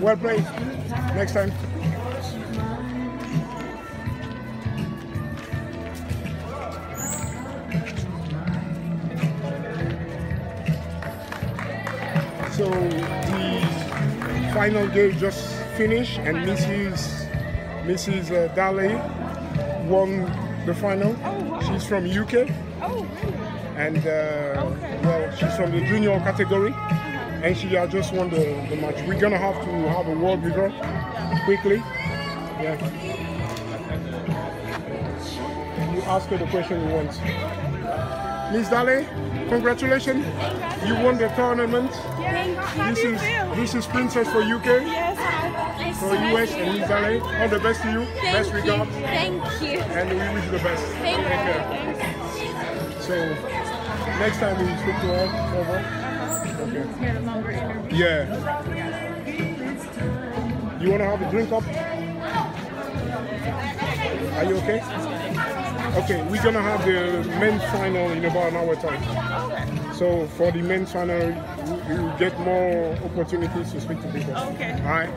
Well played. Next time. So the final game just finished, and Mrs. Mrs. Uh, Dale won the final. She's from UK, Oh, really? and uh, Okay. well, she's from the junior category, and she has just won the, the match. We're gonna have to have a word with her quickly. Yeah. You ask her the question you want. Miss Dale, congratulations! You won the tournament. Thank This is this is Princess for UK, Yes, hi. for US, and Dale. All the best to you. best Thank regards, you. Thank you. and we wish you the best. Thank care. So next time we speak to her, over. Okay. Get a longer interview. Yeah. You wanna have a drink up? Are you okay? Okay, we're gonna have the men's final in about an hour time. So for the men's final, you you get more opportunities to speak to people. Okay. All right.